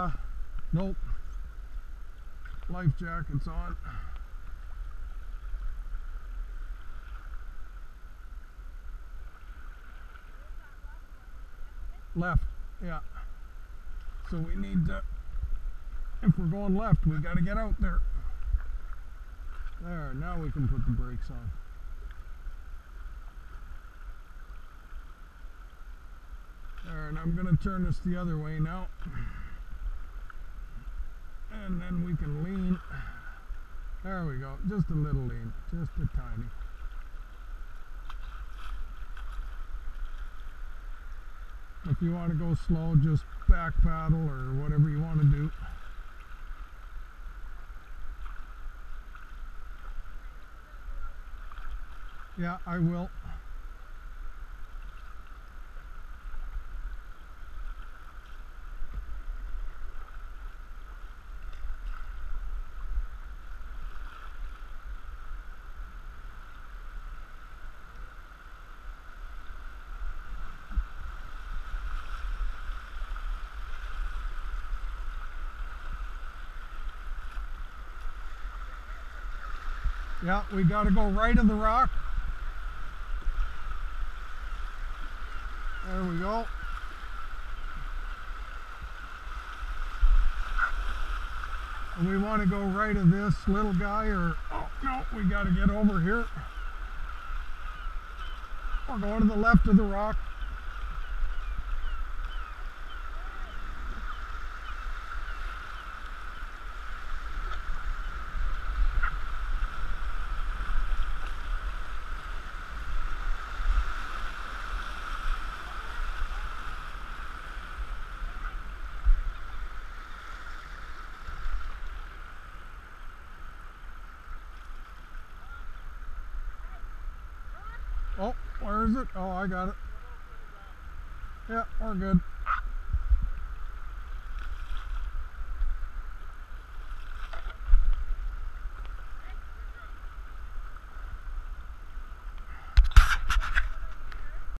Uh, nope. Life jacket's on. Left, yeah. So we need to, if we're going left, we got to get out there. There, now we can put the brakes on. There, and I'm to turn this the other way now. And then we can lean. There we go, just a little lean, just a tiny. If you want to go slow, just back paddle or whatever you want to do. Yeah, I will. Yeah, we got to go right of the rock. There we go. And we want to go right of this little guy or, oh no, we got to get over here. We're going to the left of the rock. Oh, where is it? Oh, I got it. Yeah, we're good.